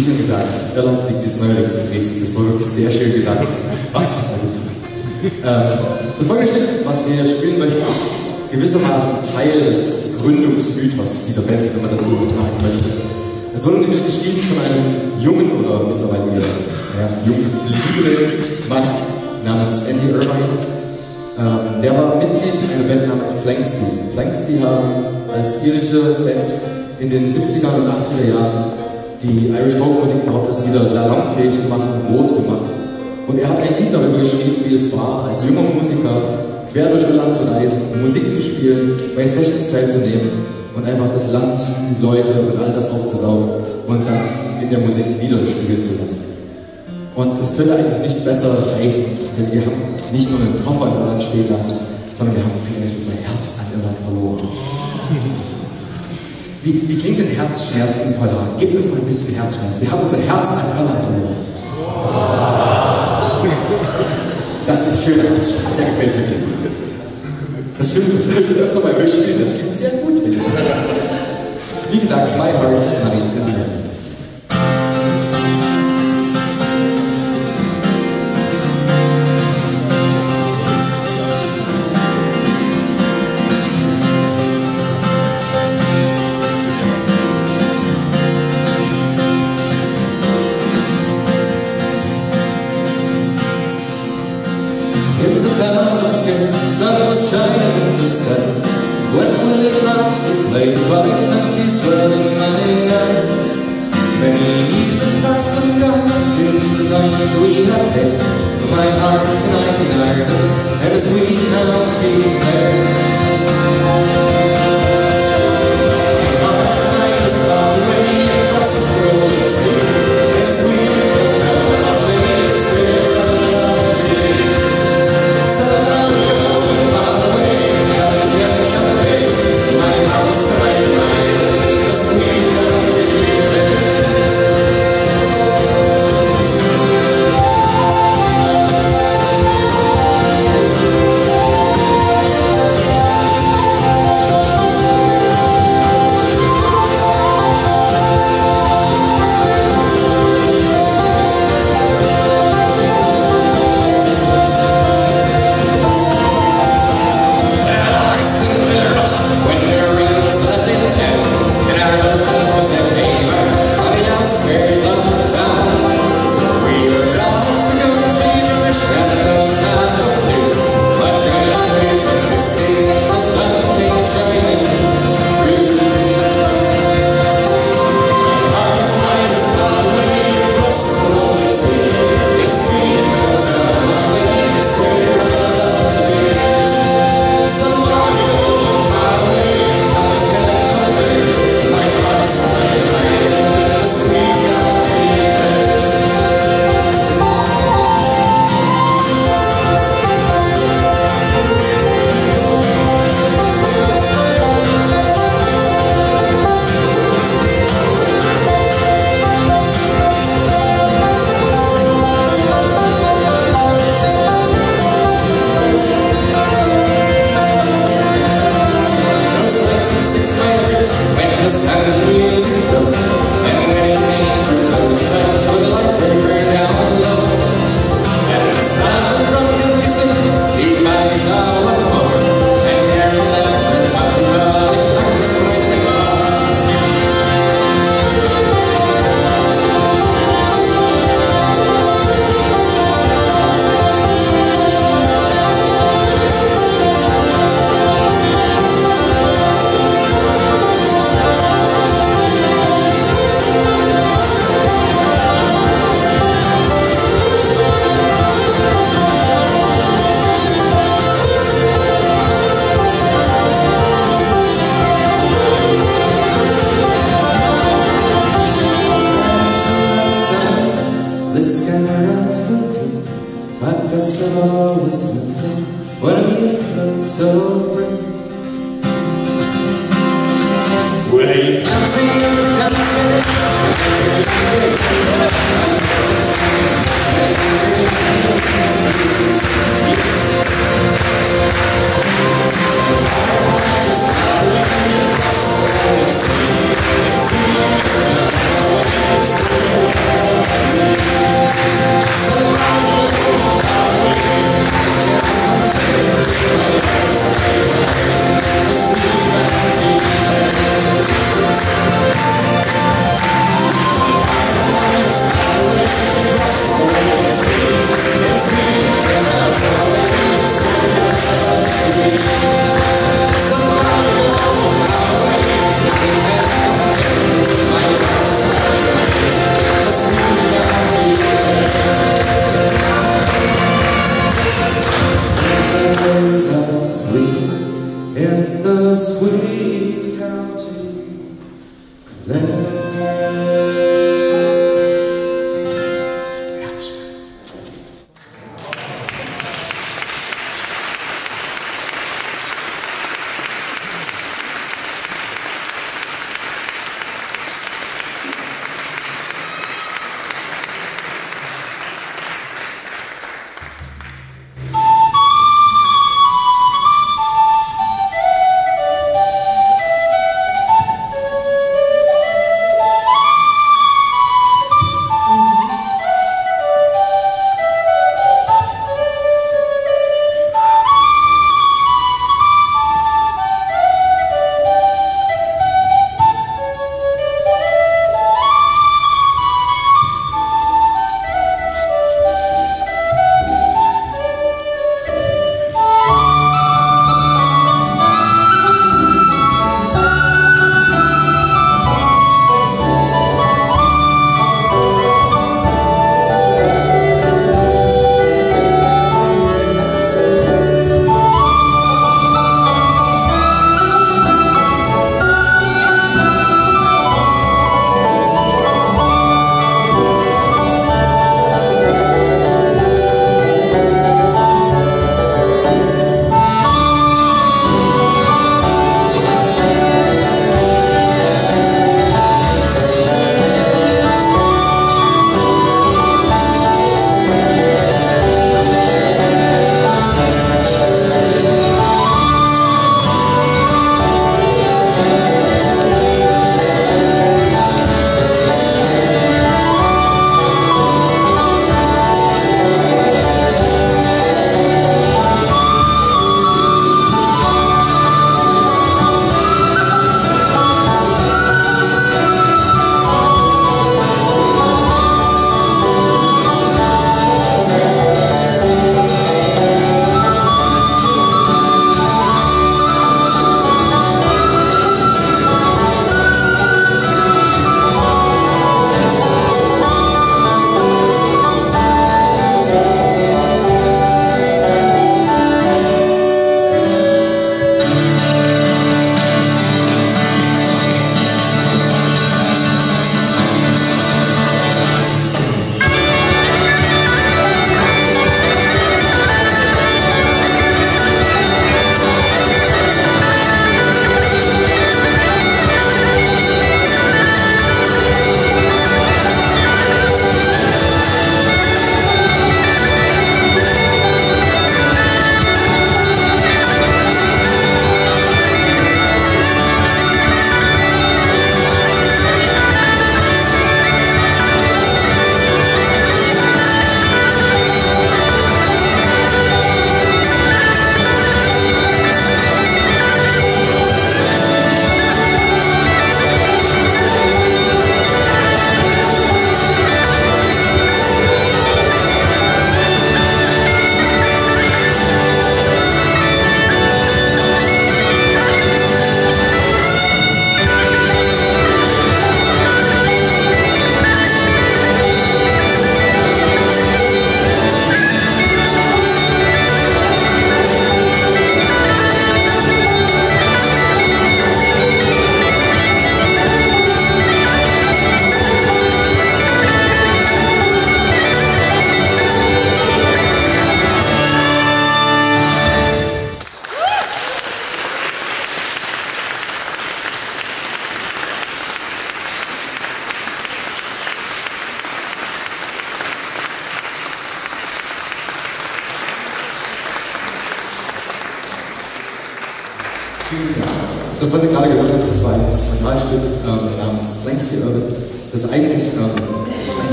Wie schon gesagt, Irland liegt jetzt neuerdings in Dresden. Das war wirklich sehr schön gesagt. Das hat gut gefallen. Ähm, das folgende Stück, was wir spielen möchten, ist gewissermaßen Teil des Gründungsmythos dieser Band, wenn man dazu sagen möchte. Es wurde nämlich geschrieben von einem jungen oder mittlerweile ja, jungen, liebenden Mann namens Andy Irvine. Ähm, der war Mitglied einer Band namens Planksty. Planksty haben als irische Band in den 70er und 80er Jahren die Irish Folk Musik überhaupt erst wieder salonfähig gemacht und groß gemacht. Und er hat ein Lied darüber geschrieben, wie es war, als junger Musiker quer durch Irland zu reisen, Musik zu spielen, bei Sessions teilzunehmen und einfach das Land, die Leute und all das aufzusaugen und dann in der Musik widerspiegeln zu lassen. Und es könnte eigentlich nicht besser heißen, denn wir haben nicht nur einen Koffer in Irland stehen lassen, sondern wir haben vielleicht unser Herz an Irland verloren. Wie, wie klingt denn Herzschmerz im Verlag? Gebt uns mal ein bisschen Herzschmerz. Wir haben unser Herz an Irland verloren. Das ist schön Herzschmerz. Der gefällt mir gut. Das stimmt, das sollten wir öfter bei euch spielen. Das klingt sehr gut. Wie gesagt, My Heart is Money. sister When will it come to place by empties twelve my ninety-nine? Many years have passed and gone Since the times we have been My heart is ninety-nine And as we now to Our time is far away across the world As we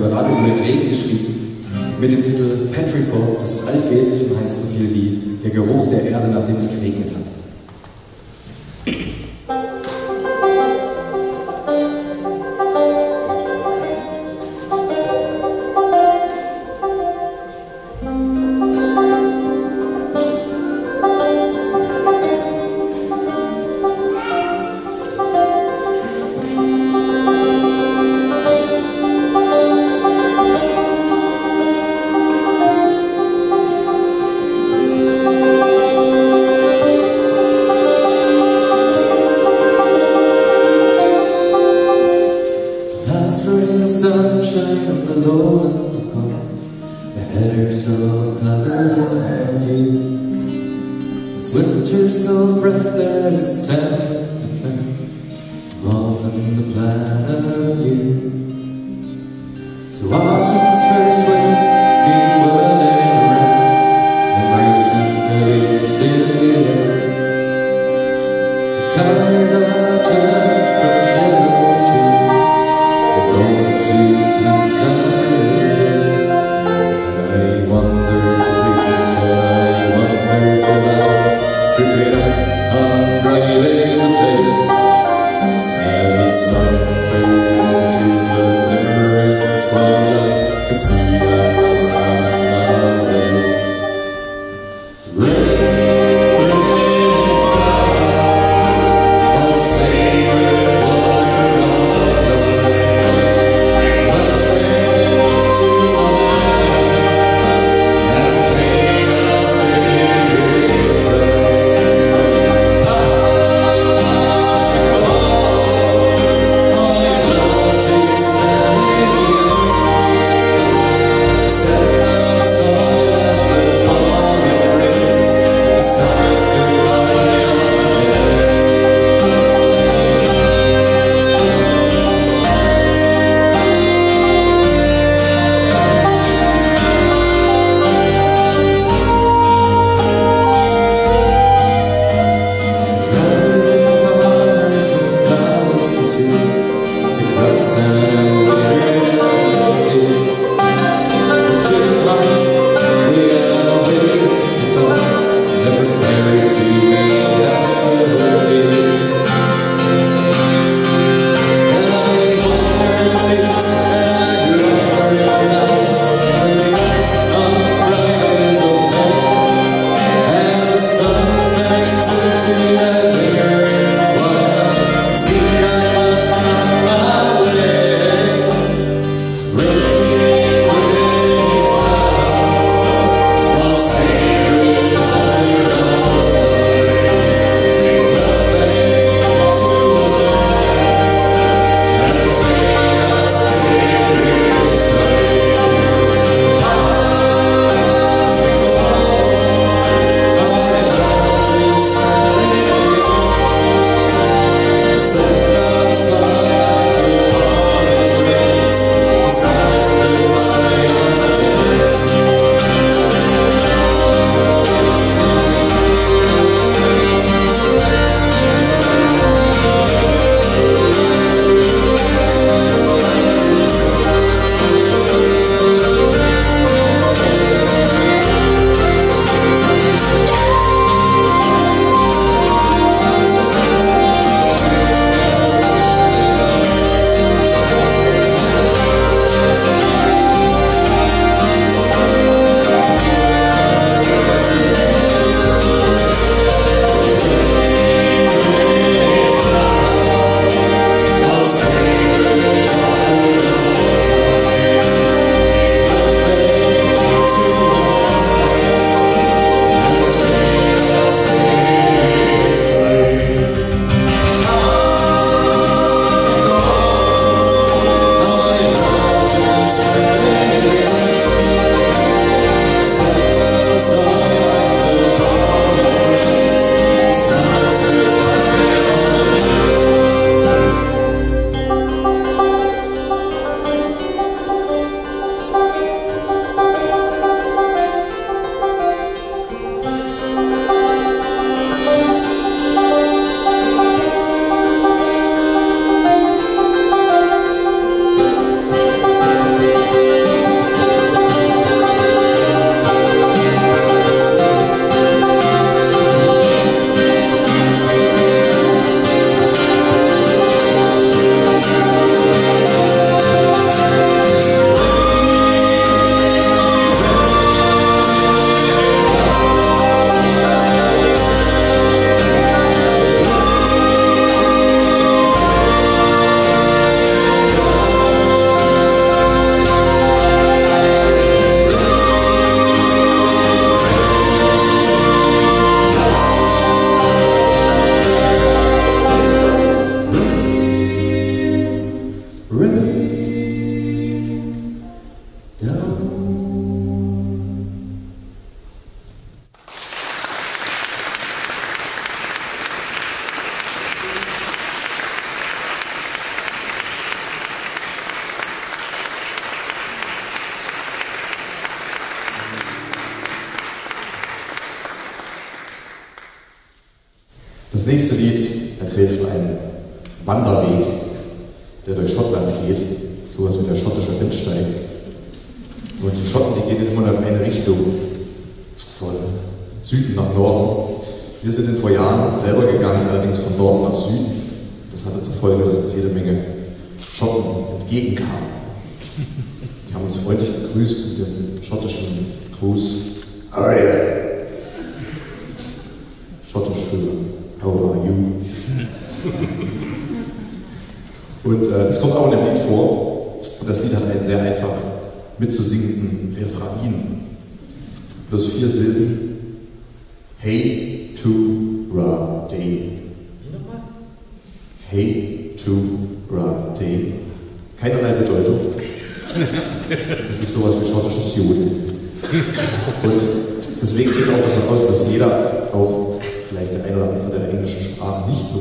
Ballade über den Regen geschrieben mit dem Titel Patrick Poe, das ist altgälisch und heißt so viel wie der Geruch der Erde, nachdem es geregnet hat.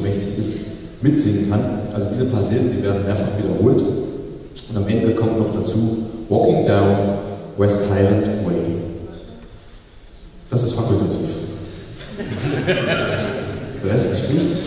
mächtig ist, mitsingen kann. Also diese paar Silben, die werden mehrfach wiederholt. Und am Ende kommt noch dazu Walking Down West Highland Way. Das ist fakultativ. Der Rest ist Pflicht.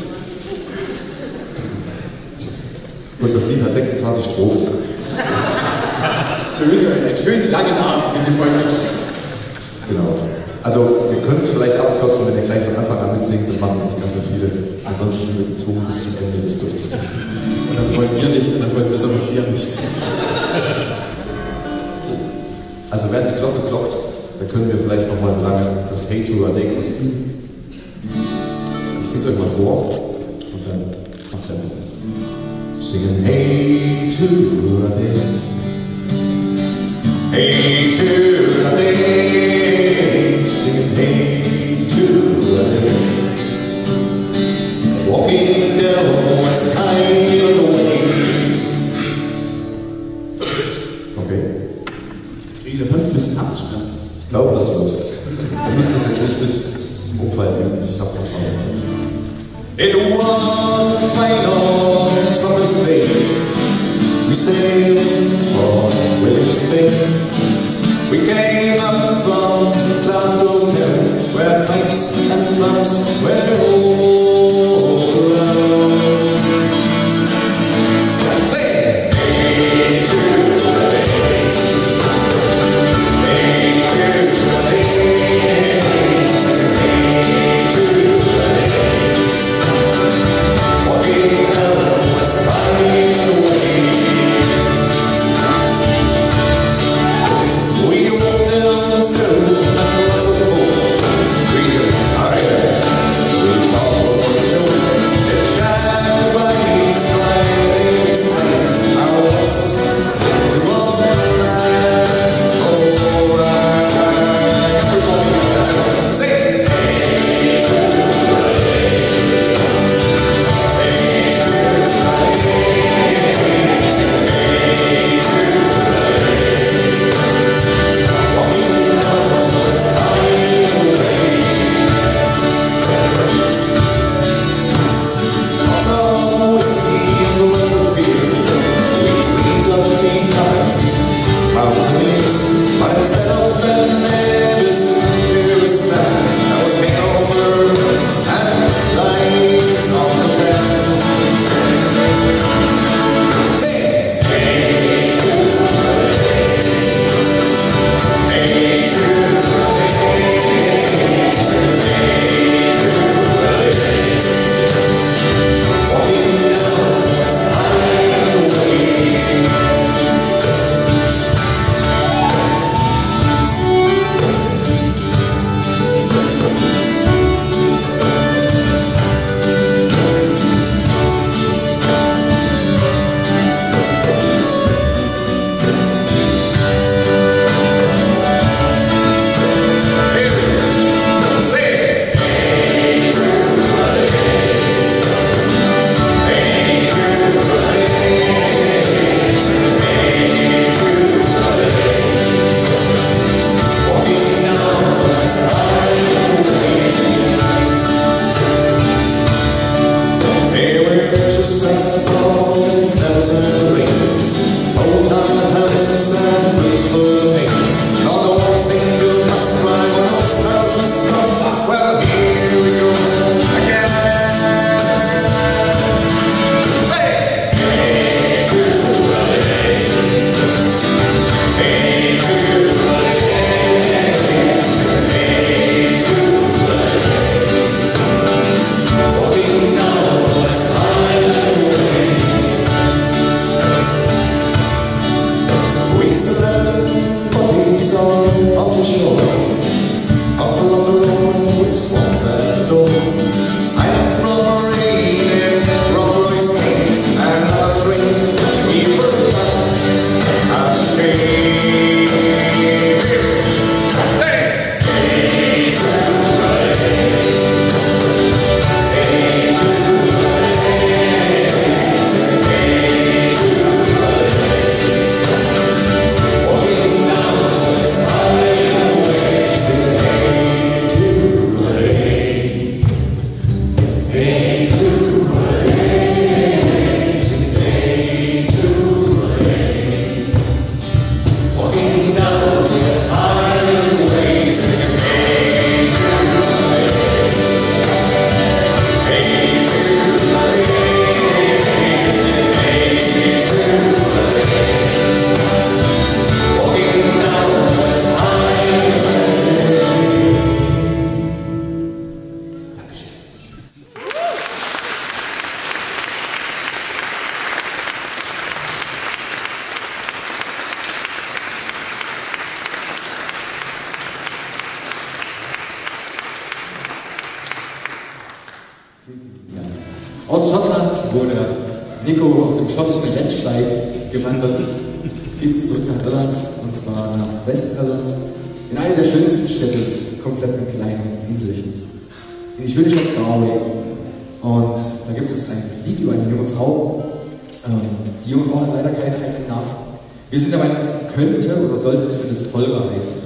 Voor Want dan, wacht even. Zingen nach Westirland, in eine der schönsten Städte des kompletten kleinen Inselchens, in die schöne Stadt Galway. Und da gibt es ein Lied über eine junge Frau. Ähm, die junge Frau hat leider keinen eigenen Namen. Wir sind der Meinung, sie könnte oder sollte zumindest Holger heißen.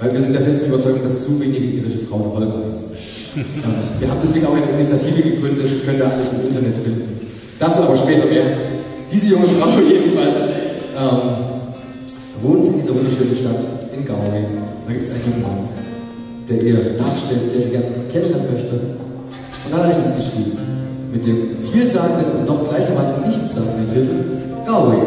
Weil wir sind der festen Überzeugung, dass zu wenige irische Frauen Holger heißen. Ähm, wir haben deswegen auch eine Initiative gegründet, könnt ihr alles im Internet finden. Dazu aber später mehr. Diese junge Frau jedenfalls ähm, wohnt in dieser wunderschönen Stadt in Galway. Da gibt es einen jungen Mann, der ihr nachstellt, der sie gerne kennenlernen möchte. Und hat ein Lied geschrieben mit dem vielsagenden und doch gleichermaßen nichtssagenden Titel Galway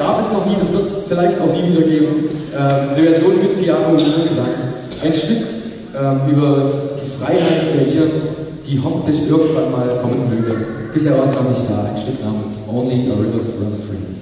gab es noch nie, das wird es vielleicht auch nie wieder geben, ähm, eine Version mit Piano und gesagt. Ein Stück ähm, über die Freiheit der Iren, die hoffentlich irgendwann mal kommen möge. Bisher war es noch nicht da. Ein Stück namens Only a River's Run Free.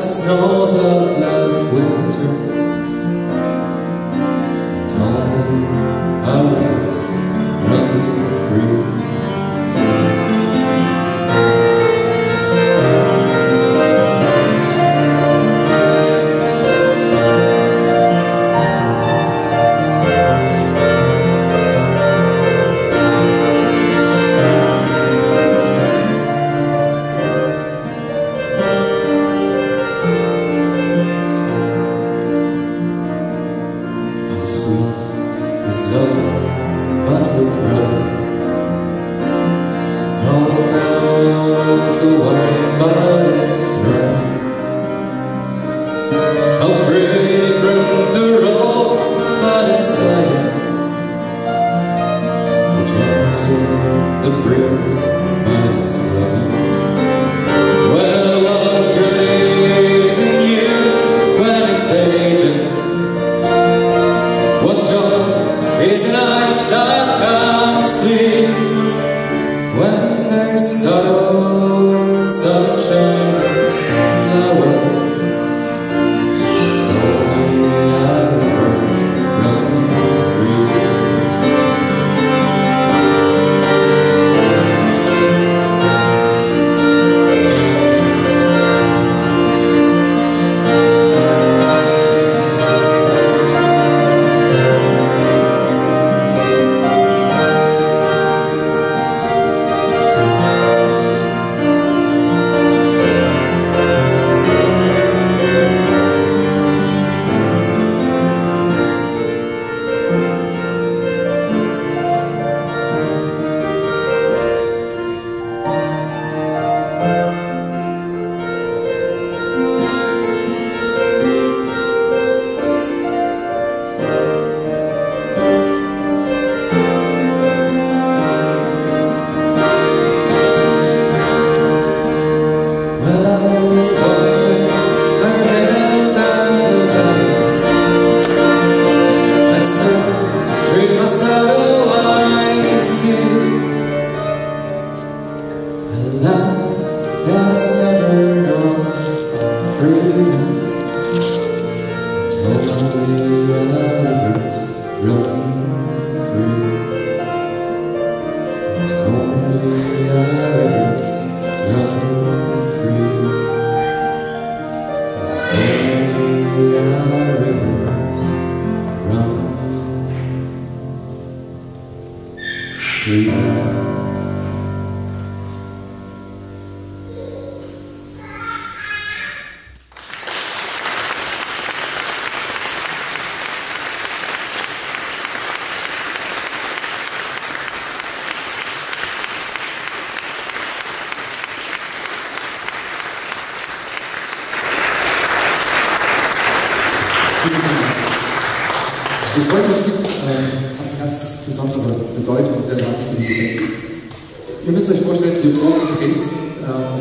snows of last winter.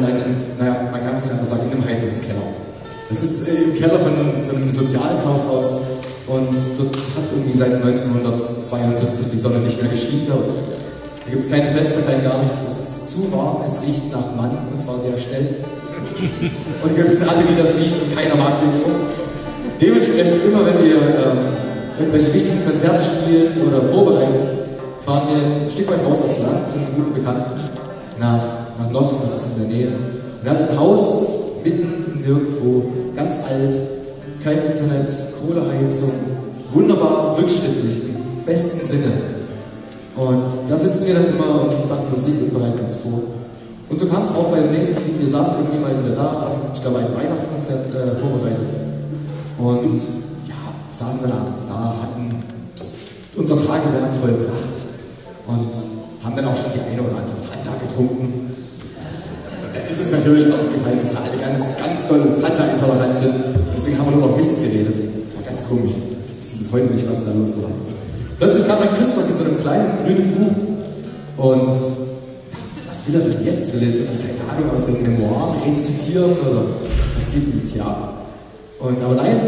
Einem, naja, man kann es anders sagen, in einem Heizungskeller. Das ist äh, im Keller von so einem Sozialkaufhaus und dort hat irgendwie seit 1972 die Sonne nicht mehr geschienen. Da gibt es keine Fenster, kein gar nichts. Es ist zu warm, es riecht nach Mann und zwar sehr schnell. Und wir wissen alle, wie das riecht und keiner mag den Geruch. Dementsprechend immer, wenn wir ähm, irgendwelche wichtigen Konzerte spielen oder vorbereiten, fahren wir ein Stück weit raus aufs Land zu einem guten Bekannten nach, nach Nossen, das ist in der Nähe. Und er hat ein Haus mitten nirgendwo, ganz alt, kein Internet, Kohleheizung, wunderbar rückschrittlich, im besten Sinne. Und da sitzen wir dann immer und machen Musik und bereiten uns vor. Und so kam es auch bei dem nächsten. Wir saßen irgendwie mal wieder da, haben, ich glaube, ein Weihnachtskonzert äh, vorbereitet. Und ja, saßen dann abends da, hatten unser Tagewerk vollbracht und haben dann auch schon die eine oder andere Fanta getrunken. Ist uns natürlich aufgefallen, dass wir alle ganz, ganz doll Fanta-intolerant sind. Deswegen haben wir nur noch Mist geredet. Das war ganz komisch. Ich weiß bis heute nicht, was da los war. Plötzlich kam ein Christoph mit so einem kleinen grünen Buch und dachte, was will er denn jetzt? Will er jetzt irgendwie, keine Ahnung, aus den Memoiren rezitieren oder was geht denn jetzt hier ab? Und, aber nein,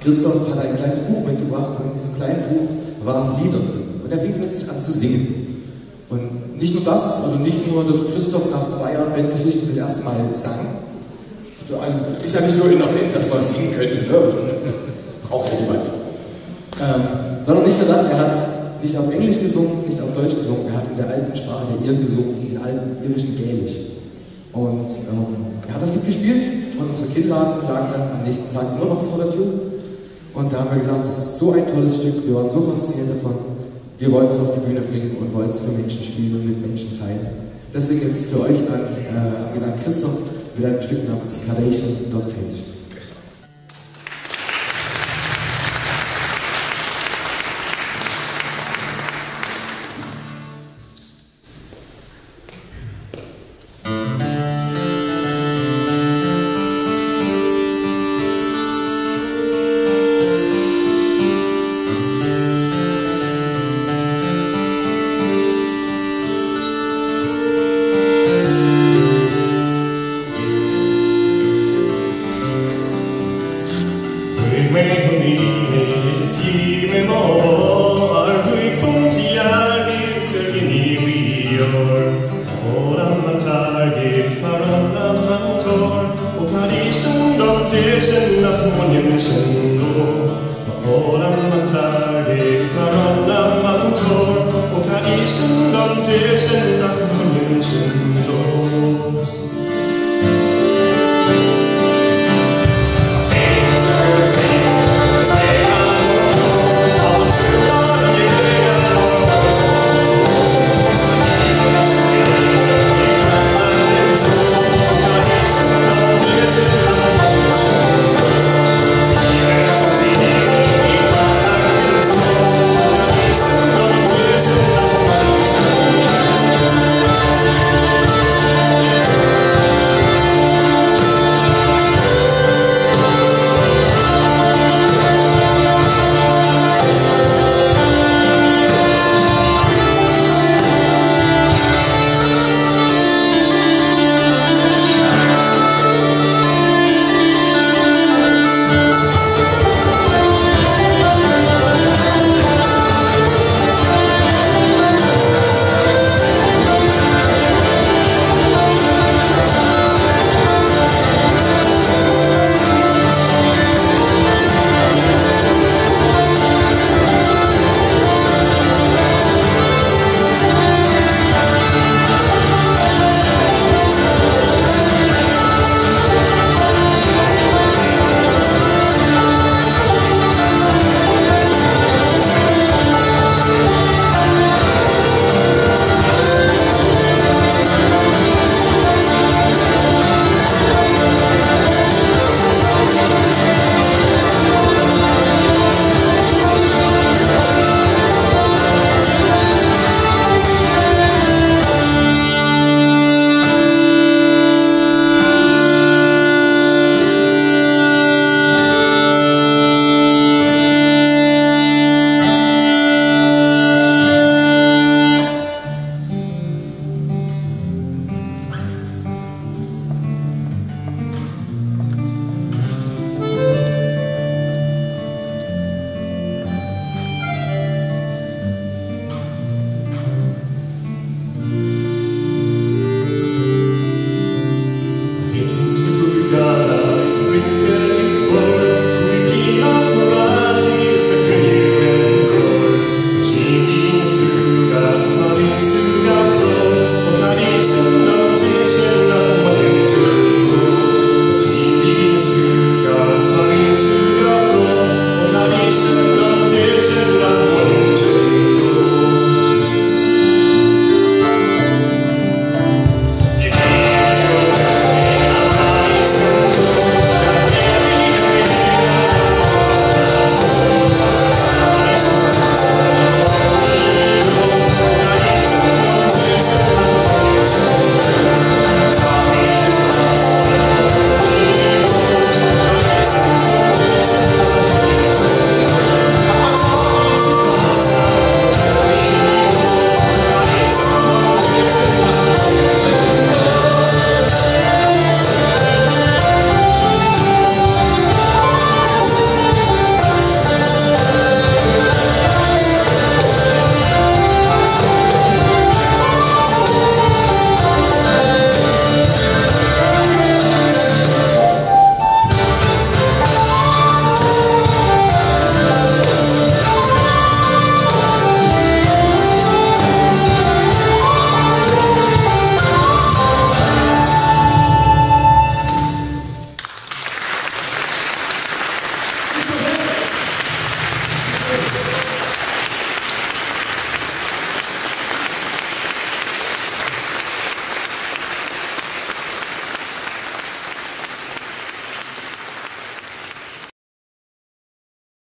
Christoph hat ein kleines Buch mitgebracht und in diesem kleinen Buch waren Lieder drin. Und er fing plötzlich an zu singen. Und nicht nur das, also nicht nur, dass Christoph nach zwei Jahren Bandgeschichte das erste Mal sang. Also ist ja nicht so in der Band, dass man singen könnte, ne? Braucht ja niemand. Ähm, sondern nicht nur das, er hat nicht auf Englisch gesungen, nicht auf Deutsch gesungen, er hat in der alten Sprache der Iren gesungen, in alten irischen Gälisch. Und ähm, er hat das Lied gespielt und unsere Kinder lagen dann am nächsten Tag nur noch vor der Tür. Und da haben wir gesagt, das ist so ein tolles Stück, wir waren so fasziniert davon, wir wollen es auf die Bühne bringen und wollen es für Menschen spielen und mit Menschen teilen. Deswegen jetzt für euch an, äh, gesagt, Christoph mit einem Stück namens Carnation Doctation. Thank